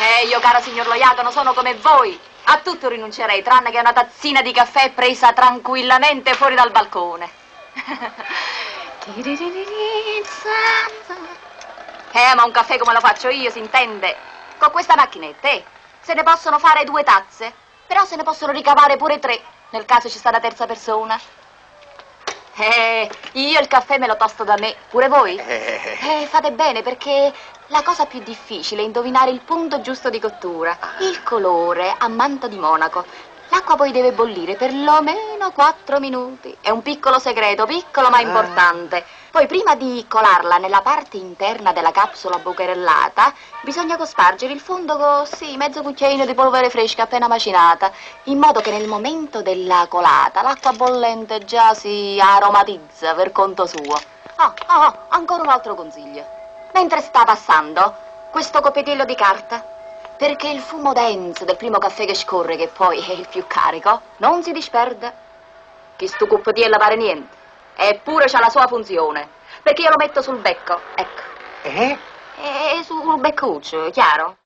Eh, io, caro signor Loiacono, sono come voi. A tutto rinuncerei, tranne che a una tazzina di caffè presa tranquillamente fuori dal balcone. Eh, ma un caffè come lo faccio io, si intende? Con questa macchinetta, eh? Se ne possono fare due tazze, però se ne possono ricavare pure tre, nel caso ci sta la terza persona. Eh, io il caffè me lo tosto da me, pure voi? Eh, Eh, fate bene perché la cosa più difficile è indovinare il punto giusto di cottura, il colore a manto di monaco. L'acqua poi deve bollire per lo meno 4 minuti. È un piccolo segreto, piccolo ma importante. Poi prima di colarla nella parte interna della capsula bucherellata, bisogna cospargere il fondo con, sì, mezzo cucchiaino di polvere fresca appena macinata, in modo che nel momento della colata l'acqua bollente già si aromatizza per conto suo. Ah, ah, ah, ancora un altro consiglio. Mentre sta passando, questo coppetiello di carta, perché il fumo denso del primo caffè che scorre, che poi è il più carico, non si disperda. Che sto coppetiello pare niente, eppure c'ha la sua funzione, perché io lo metto sul becco, ecco, eh? e sul beccuccio, chiaro?